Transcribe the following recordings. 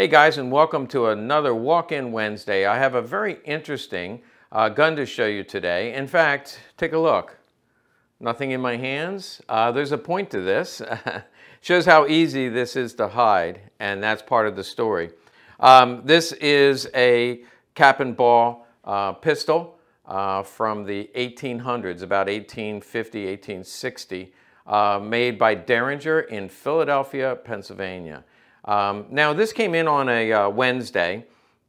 Hey guys, and welcome to another Walk-In Wednesday. I have a very interesting uh, gun to show you today. In fact, take a look. Nothing in my hands. Uh, there's a point to this. Shows how easy this is to hide, and that's part of the story. Um, this is a cap and ball uh, pistol uh, from the 1800s, about 1850, 1860, uh, made by Deringer in Philadelphia, Pennsylvania. Um, now, this came in on a uh, Wednesday,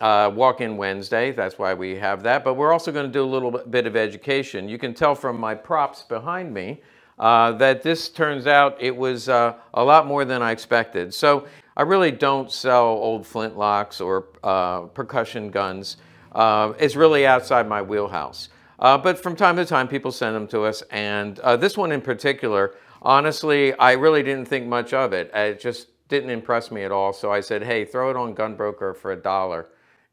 uh, walk-in Wednesday. That's why we have that. But we're also going to do a little bit of education. You can tell from my props behind me uh, that this turns out it was uh, a lot more than I expected. So I really don't sell old flintlocks or uh, percussion guns. Uh, it's really outside my wheelhouse. but from time to time, people send them to us. And this one in particular, honestly, I really didn't think much of it. It just didn't impress me at all. So I said, hey, throw it on Gunbroker for a dollar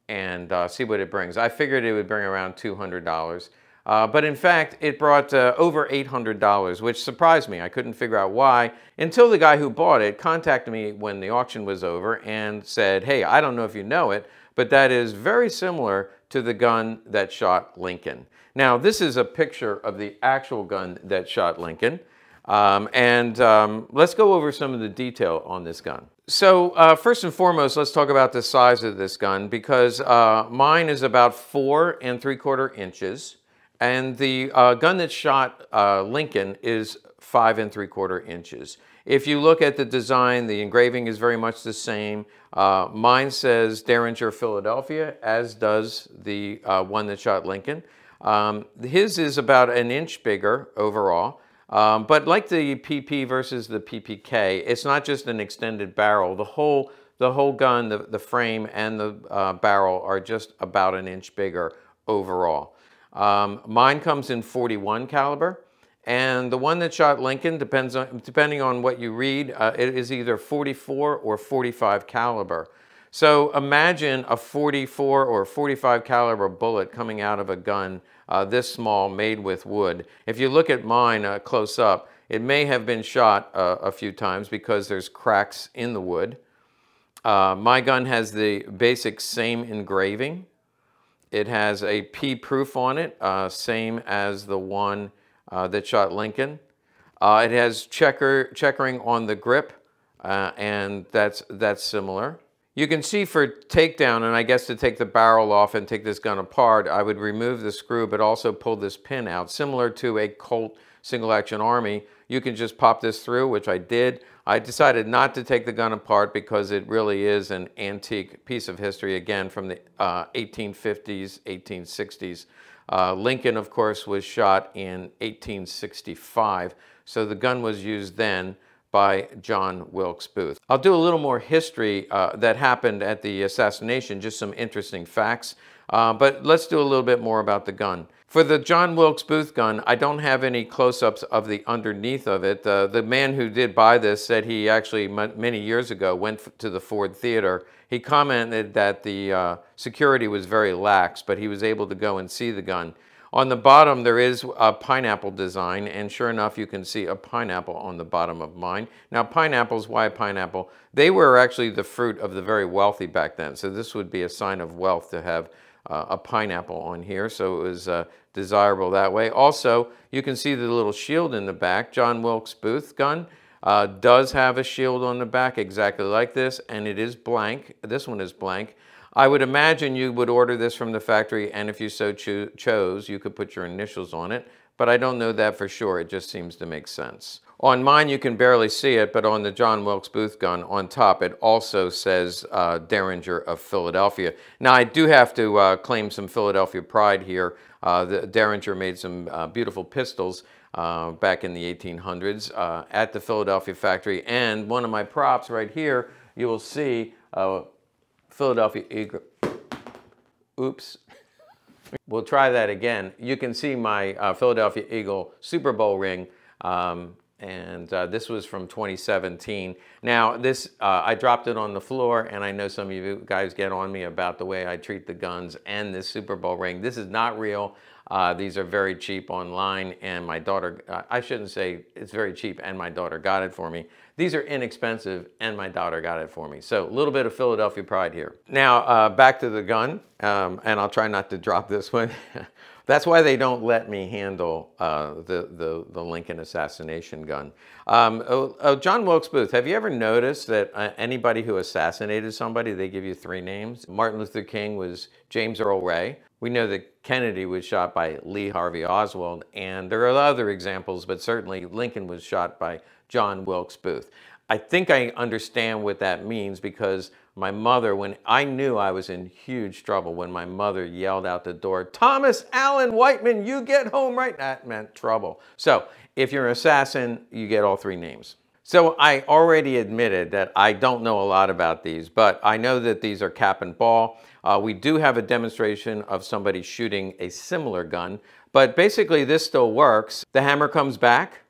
and uh, see what it brings. I figured it would bring around $200. Uh, but in fact, it brought uh, over $800, which surprised me. I couldn't figure out why until the guy who bought it contacted me when the auction was over and said, hey, I don't know if you know it, but that is very similar to the gun that shot Lincoln. Now, this is a picture of the actual gun that shot Lincoln. Um, and um, let's go over some of the detail on this gun. So uh, first and foremost, let's talk about the size of this gun because uh, mine is about four and three quarter inches. And the uh, gun that shot uh, Lincoln is five and three quarter inches. If you look at the design, the engraving is very much the same. Uh, mine says Deringer Philadelphia, as does the uh, one that shot Lincoln. Um, his is about an inch bigger overall. Um, but like the PP versus the PPK, it's not just an extended barrel. The whole, the whole gun, the, the frame and the uh, barrel are just about an inch bigger overall. Um, mine comes in 41 caliber. And the one that shot Lincoln, depends on, depending on what you read, uh, it is either 44 or 45 caliber. So imagine a 44 or 45 caliber bullet coming out of a gun uh, this small made with wood. If you look at mine uh, close up, it may have been shot uh, a few times because there's cracks in the wood. Uh, my gun has the basic same engraving. It has a P proof on it, uh, same as the one uh, that shot Lincoln. it has checker, checkering on the grip, and that's, that's similar. You can see for takedown, and I guess to take the barrel off and take this gun apart, I would remove the screw, but also pull this pin out. Similar to a Colt single action army, you can just pop this through, which I did. I decided not to take the gun apart because it really is an antique piece of history, again, from the uh, 1850s, 1860s. Uh, Lincoln, of course, was shot in 1865, so the gun was used then by John Wilkes Booth. I'll do a little more history uh, that happened at the assassination, just some interesting facts, uh, but let's do a little bit more about the gun. For the John Wilkes Booth gun, I don't have any close-ups of the underneath of it. Uh, the man who did buy this said he actually many years ago went to the Ford Theater. He commented that the uh, security was very lax, but he was able to go and see the gun. On the bottom, there is a pineapple design, and sure enough, you can see a pineapple on the bottom of mine. Now, pineapples, why pineapple? They were actually the fruit of the very wealthy back then, so this would be a sign of wealth to have uh, a pineapple on here, so it was uh, desirable that way. Also, you can see the little shield in the back. John Wilkes Booth gun uh, does have a shield on the back exactly like this, and it is blank. This one is blank. I would imagine you would order this from the factory and if you so cho chose, you could put your initials on it, but I don't know that for sure. It just seems to make sense. On mine, you can barely see it, but on the John Wilkes Booth gun on top, it also says uh, Deringer of Philadelphia. Now, I do have to uh, claim some Philadelphia pride here. Uh, the Deringer made some uh, beautiful pistols uh, back in the 1800s uh, at the Philadelphia factory. And one of my props right here, you will see Philadelphia Eagle. Oops. we'll try that again. You can see my uh, Philadelphia Eagle Super Bowl ring. Um, and uh, this was from 2017. Now, this uh, I dropped it on the floor, and I know some of you guys get on me about the way I treat the guns and this Super Bowl ring. This is not real. Uh, these are very cheap online, and my daughter, uh, I shouldn't say it's very cheap, and my daughter got it for me. These are inexpensive, and my daughter got it for me. So a little bit of Philadelphia pride here. Now, uh, back to the gun, um, and I'll try not to drop this one. That's why they don't let me handle uh, the, the, the, Lincoln assassination gun. Um, oh, oh, John Wilkes Booth, have you ever noticed that uh, anybody who assassinated somebody, they give you three names? Martin Luther King was James Earl Ray. We know that Kennedy was shot by Lee Harvey Oswald, and there are other examples, but certainly Lincoln was shot by John Wilkes Booth. I think I understand what that means because my mother, when I knew I was in huge trouble, when my mother yelled out the door, Thomas Allen Whiteman, you get home right, that meant trouble. So if you're an assassin, you get all three names. So I already admitted that I don't know a lot about these, but I know that these are cap and ball. Uh, we do have a demonstration of somebody shooting a similar gun, but basically this still works. The hammer comes back,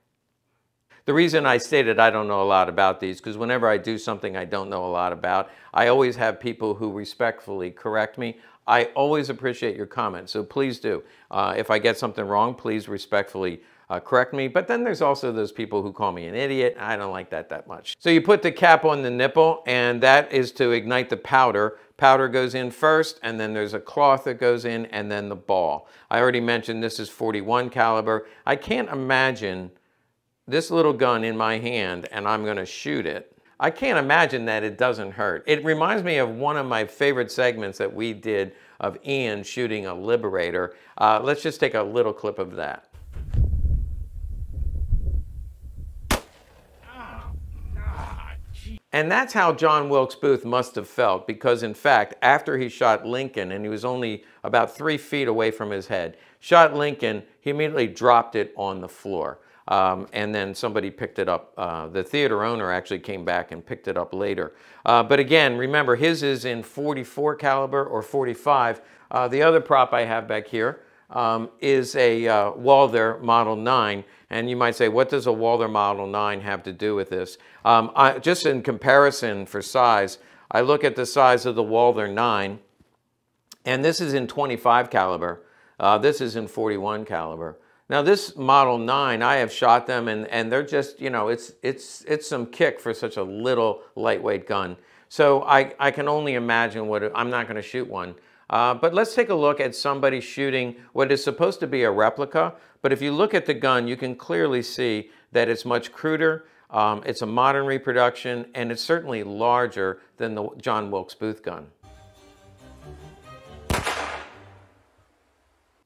the reason I stated I don't know a lot about these, because whenever I do something I don't know a lot about, I always have people who respectfully correct me. I always appreciate your comments, so please do. Uh, if I get something wrong, please respectfully uh, correct me. But then there's also those people who call me an idiot. I don't like that that much. So you put the cap on the nipple, and that is to ignite the powder. Powder goes in first, and then there's a cloth that goes in, and then the ball. I already mentioned this is 41 caliber. I can't imagine this little gun in my hand and I'm going to shoot it, I can't imagine that it doesn't hurt. It reminds me of one of my favorite segments that we did of Ian shooting a Liberator. Uh, let's just take a little clip of that. And that's how John Wilkes Booth must have felt because in fact, after he shot Lincoln and he was only about three feet away from his head, shot Lincoln, he immediately dropped it on the floor. Um, and then somebody picked it up. Uh, the theater owner actually came back and picked it up later. Uh, but again, remember, his is in 44 caliber or 45. Uh, the other prop I have back here um, is a uh, Walther Model 9. And you might say, what does a Walther Model 9 have to do with this? Um, I, just in comparison for size, I look at the size of the Walther 9, and this is in 25 caliber. Uh, this is in 41 caliber. Now this Model 9, I have shot them and, and they're just, you know, it's, it's, it's some kick for such a little lightweight gun. So I, I can only imagine what, it, I'm not gonna shoot one. Uh, but let's take a look at somebody shooting what is supposed to be a replica. But if you look at the gun, you can clearly see that it's much cruder. Um, it's a modern reproduction and it's certainly larger than the John Wilkes Booth gun.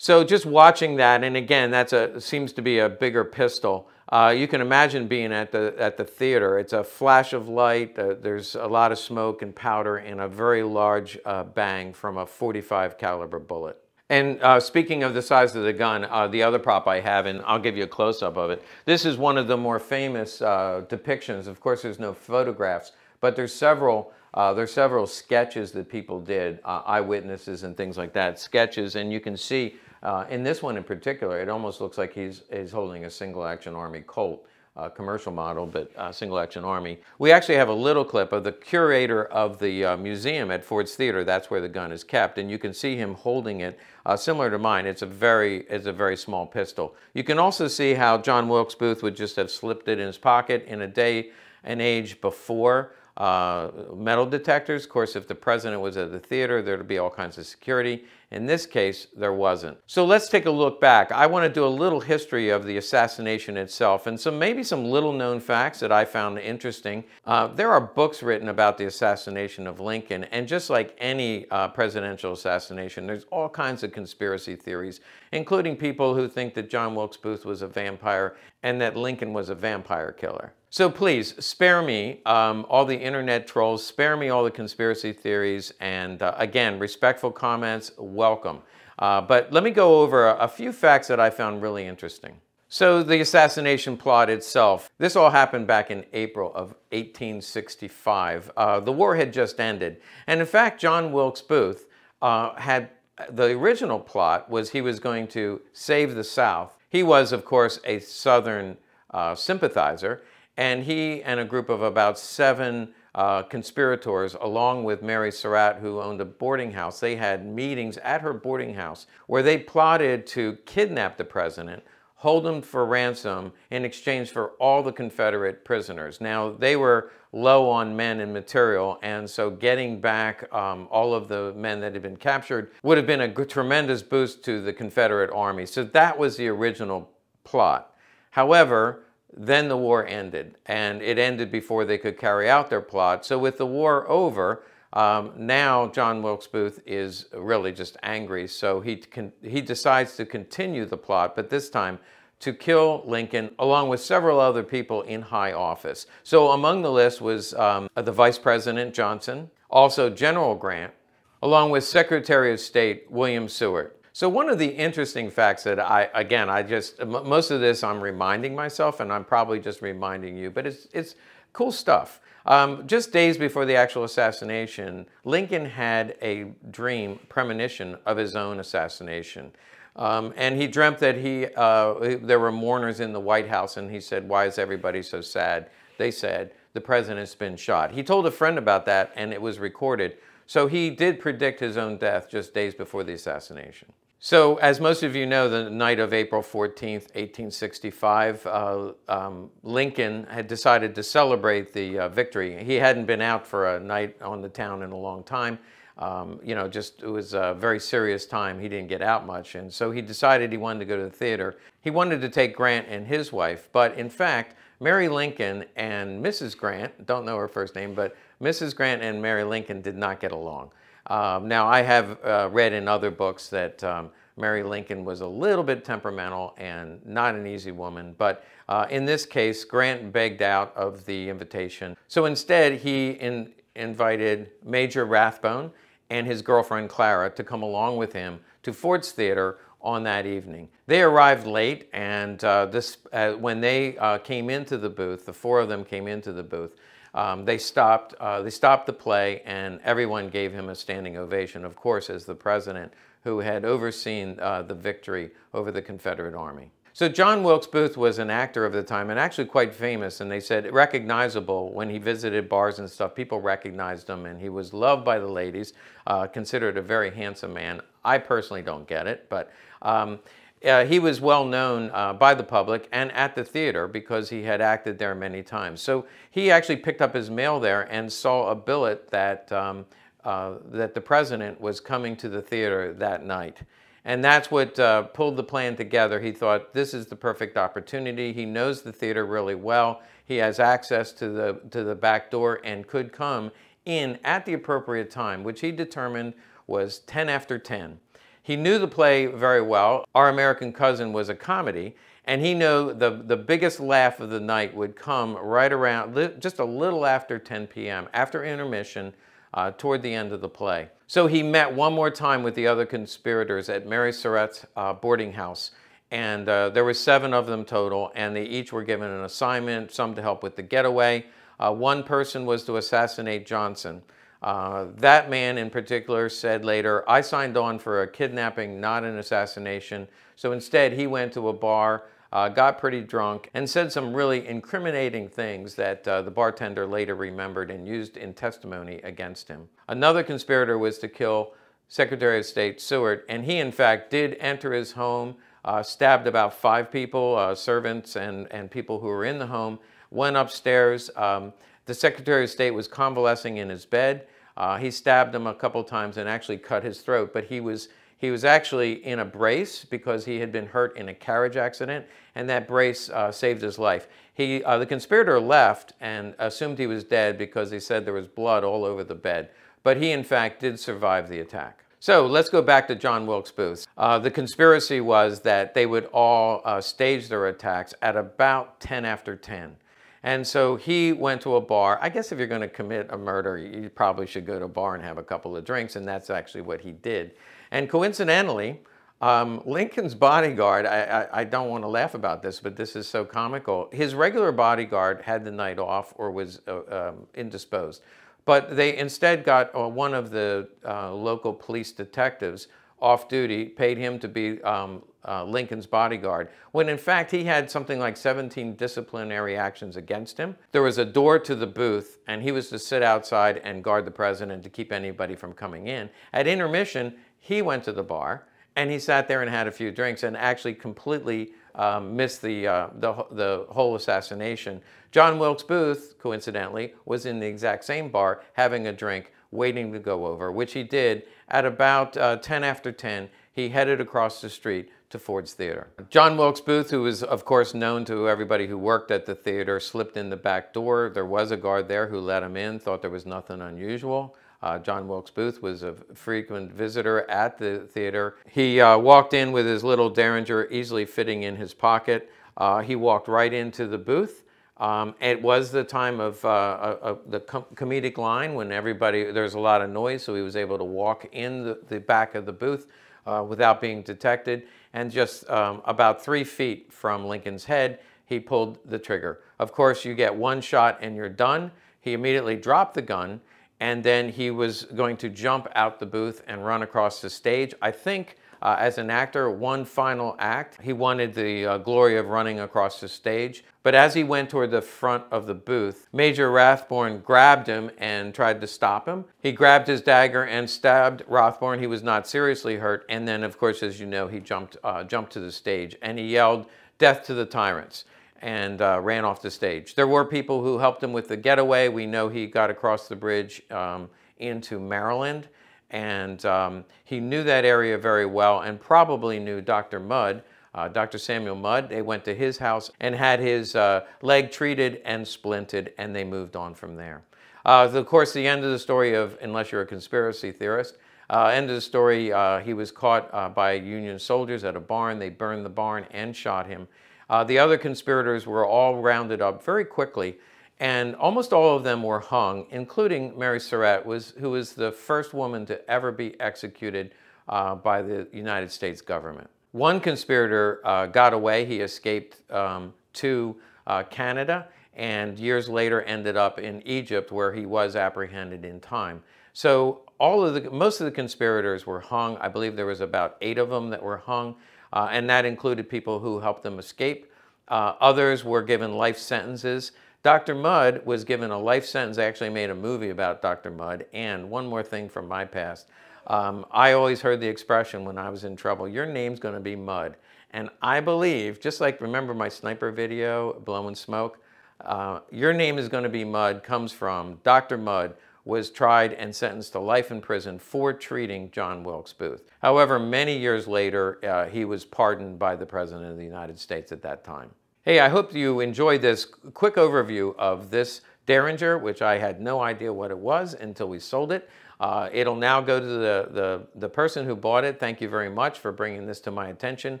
So just watching that, and again, that's a seems to be a bigger pistol. Uh, you can imagine being at the at the theater. It's a flash of light. Uh, there's a lot of smoke and powder, and a very large uh, bang from a 45 caliber bullet. And uh, speaking of the size of the gun, uh, the other prop I have, and I'll give you a close-up of it. This is one of the more famous uh, depictions. Of course, there's no photographs, but there's several uh, there's several sketches that people did, uh, eyewitnesses and things like that, sketches, and you can see uh, in this one in particular, it almost looks like he's, he's holding a single action army Colt. Uh, commercial model, but uh, single action army. We actually have a little clip of the curator of the uh, museum at Ford's Theater. That's where the gun is kept, and you can see him holding it, uh, similar to mine. It's a very, it's a very small pistol. You can also see how John Wilkes Booth would just have slipped it in his pocket in a day and age before metal detectors. Of course, if the president was at the theater, there'd be all kinds of security. In this case, there wasn't. So let's take a look back. I want to do a little history of the assassination itself and some maybe some little known facts that I found interesting. Uh, there are books written about the assassination of Lincoln, and just like any uh, presidential assassination, there's all kinds of conspiracy theories, including people who think that John Wilkes Booth was a vampire and that Lincoln was a vampire killer. So please spare me um, all the internet trolls, spare me all the conspiracy theories, and uh, again, respectful comments, welcome. Uh, but let me go over a, few facts that I found really interesting. So the assassination plot itself, this all happened back in April of 1865. Uh, the war had just ended. And in fact, John Wilkes Booth uh, had, the original plot was he was going to save the South. He was, of course, a Southern uh, sympathizer, and he and a group of about seven uh, conspirators, along with Mary Surratt, who owned a boarding house, they had meetings at her boarding house where they plotted to kidnap the president, hold him for ransom in exchange for all the Confederate prisoners. Now, they were low on men and material, and so getting back um, all of the men that had been captured would have been a tremendous boost to the Confederate Army. So that was the original plot. However, then the war ended, and it ended before they could carry out their plot. So with the war over, um, now John Wilkes Booth is really just angry, so he, he decides to continue the plot, but this time to kill Lincoln along with several other people in high office. So among the list was um, the Vice President Johnson, also General Grant, along with Secretary of State William Seward. So one of the interesting facts that I, again, I just, most of this I'm reminding myself and I'm probably just reminding you, but it's, it's cool stuff. Um, just days before the actual assassination, Lincoln had a dream, premonition of his own assassination. Um, and he dreamt that he, uh, there were mourners in the White House and he said, why is everybody so sad? They said, the president's been shot. He told a friend about that and it was recorded. So he did predict his own death just days before the assassination. So, as most of you know, the night of April 14th, 1865, uh, um, Lincoln had decided to celebrate the uh, victory. He hadn't been out for a night on the town in a long time. Um, you know, just it was a very serious time. He didn't get out much. And so he decided he wanted to go to the theater. He wanted to take Grant and his wife. But in fact, Mary Lincoln and Mrs. Grant, don't know her first name, but Mrs. Grant and Mary Lincoln did not get along. Um, now, I have uh, read in other books that um, Mary Lincoln was a little bit temperamental and not an easy woman, but uh, in this case, Grant begged out of the invitation. So instead, he in, invited Major Rathbone and his girlfriend Clara to come along with him to Ford's Theater on that evening. They arrived late, and uh, this, uh, when they uh, came into the booth, the four of them came into the booth, um, they stopped. Uh, they stopped the play, and everyone gave him a standing ovation. Of course, as the president who had overseen uh, the victory over the Confederate Army. So John Wilkes Booth was an actor of the time and actually quite famous, and they said recognizable when he visited bars and stuff. People recognized him, and he was loved by the ladies, uh, considered a very handsome man. I personally don't get it, but um, uh, he was well known uh, by the public and at the theater because he had acted there many times. So he actually picked up his mail there and saw a billet that, um, uh, that the president was coming to the theater that night. And that's what uh, pulled the plan together. He thought this is the perfect opportunity. He knows the theater really well. He has access to the, to the back door and could come in at the appropriate time, which he determined was 10 after 10. He knew the play very well. Our American Cousin was a comedy, and he knew the, the biggest laugh of the night would come right around, just a little after 10 p.m., after intermission, uh, toward the end of the play. So he met one more time with the other conspirators at Mary Surratt's uh, boarding house, and uh, there were seven of them total, and they each were given an assignment, some to help with the getaway. Uh, one person was to assassinate Johnson. Uh, that man in particular said later, I signed on for a kidnapping, not an assassination. So instead, he went to a bar, uh, got pretty drunk, and said some really incriminating things that uh, the bartender later remembered and used in testimony against him. Another conspirator was to kill Secretary of State Seward, and he in fact did enter his home, uh, stabbed about five people, uh, servants and, and people who were in the home, went upstairs. Um, the Secretary of State was convalescing in his bed. Uh, he stabbed him a couple times and actually cut his throat, but he was, he was actually in a brace because he had been hurt in a carriage accident, and that brace uh, saved his life. He, uh, the conspirator left and assumed he was dead because he said there was blood all over the bed, but he in fact did survive the attack. So let's go back to John Wilkes Booth. Uh, the conspiracy was that they would all uh, stage their attacks at about 10 after 10. And so he went to a bar. I guess if you're going to commit a murder, you probably should go to a bar and have a couple of drinks, and that's actually what he did. And coincidentally, um, Lincoln's bodyguard, I, I, I, don't want to laugh about this, but this is so comical. His regular bodyguard had the night off or was uh, um, indisposed. But they instead got uh, one of the uh, local police detectives off duty, paid him to be um, uh, Lincoln's bodyguard, when in fact he had something like 17 disciplinary actions against him. There was a door to the booth, and he was to sit outside and guard the president to keep anybody from coming in. At intermission, he went to the bar, and he sat there and had a few drinks and actually completely um, missed the, uh, the, the whole assassination. John Wilkes Booth, coincidentally, was in the exact same bar having a drink, waiting to go over, which he did at about uh, 10 after 10. He headed across the street to Ford's Theater. John Wilkes Booth, who was of course known to everybody who worked at the theater, slipped in the back door. There was a guard there who let him in, thought there was nothing unusual. Uh, John Wilkes Booth was a frequent visitor at the theater. He uh, walked in with his little Derringer easily fitting in his pocket. Uh, he walked right into the booth. Um, it was the time of uh, the com comedic line when everybody, there's a lot of noise, so he was able to walk in the, the back of the booth uh, without being detected. And just um, about three feet from Lincoln's head, he pulled the trigger. Of course, you get one shot and you're done. He immediately dropped the gun and then he was going to jump out the booth and run across the stage. I think uh, as an actor, one final act, he wanted the uh, glory of running across the stage. But as he went toward the front of the booth, Major Rathbone grabbed him and tried to stop him. He grabbed his dagger and stabbed Rathbone. He was not seriously hurt. And then, of course, as you know, he jumped, uh, jumped to the stage and he yelled, death to the tyrants and uh, ran off the stage. There were people who helped him with the getaway. We know he got across the bridge um, into Maryland, and um, he knew that area very well and probably knew Dr. Mudd, uh, Dr. Samuel Mudd. They went to his house and had his uh, leg treated and splinted, and they moved on from there. Uh, of course, the end of the story of, unless you're a conspiracy theorist, uh, end of the story, uh, he was caught by Union soldiers at a barn. They burned the barn and shot him. Uh, the other conspirators were all rounded up very quickly, and almost all of them were hung, including Mary Surratt, was, who was the first woman to ever be executed uh, by the United States government. One conspirator uh, got away. He escaped um, to uh, Canada and years later ended up in Egypt where he was apprehended in time. So all of the, most of the conspirators were hung. I believe there was about eight of them that were hung uh, and that included people who helped them escape. Uh, others were given life sentences. Dr. Mudd was given a life sentence. I actually made a movie about Dr. Mudd. And one more thing from my past. Um, I always heard the expression when I was in trouble, your name's going to be Mudd. And I believe, just like remember my sniper video, Blowing Smoke, uh, your name is going to be Mudd comes from Dr. Mudd, was tried and sentenced to life in prison for treating John Wilkes Booth. However, many years later, uh, he was pardoned by the President of the United States at that time. Hey, I hope you enjoyed this quick overview of this Derringer, which I had no idea what it was until we sold it. Uh, it'll now go to the, the, the person who bought it. Thank you very much for bringing this to my attention.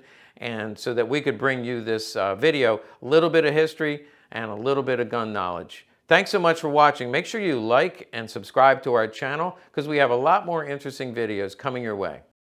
And so that we could bring you this uh, video, a little bit of history and a little bit of gun knowledge. Thanks so much for watching. Make sure you like and subscribe to our channel because we have a lot more interesting videos coming your way.